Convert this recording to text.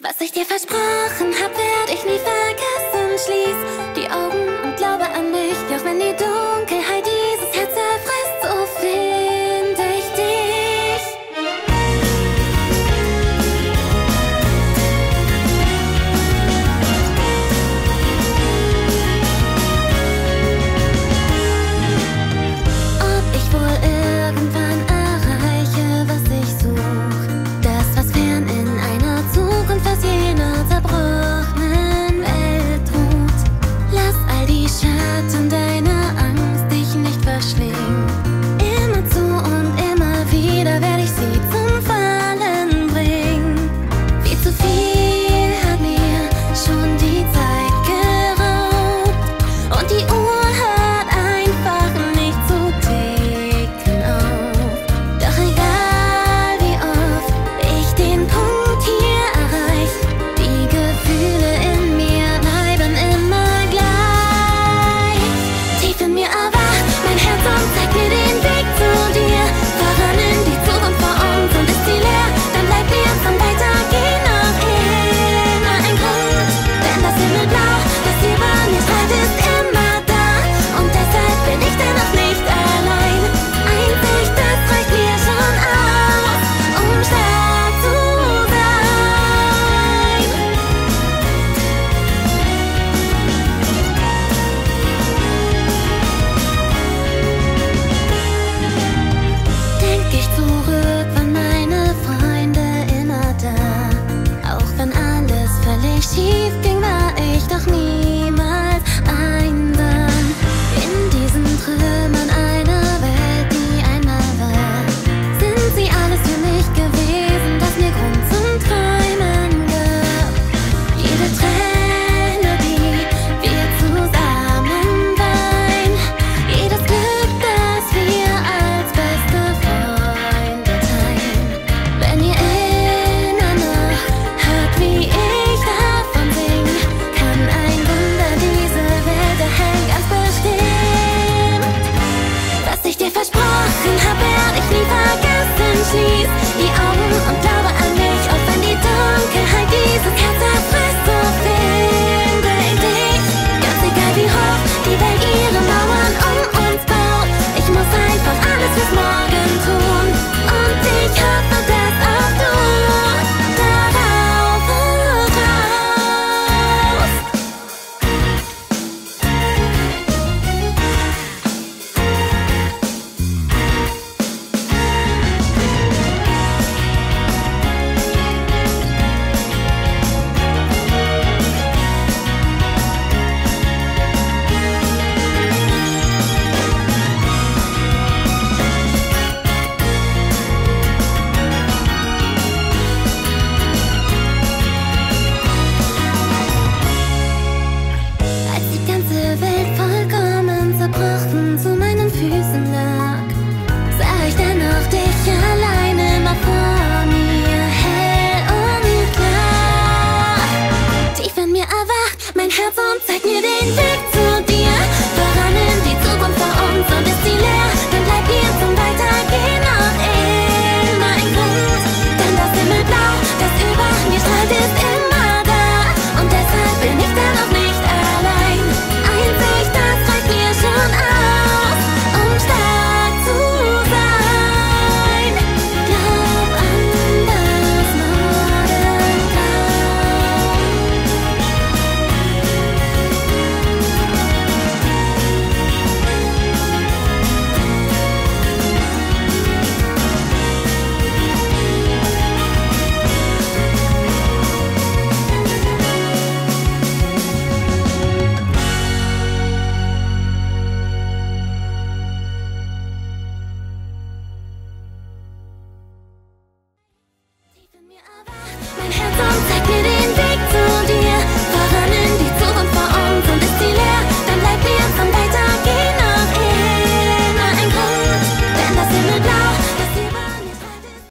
Was ich dir versprochen hab, werd ich nie vergessen. Schließ die Augen. にシャ teeth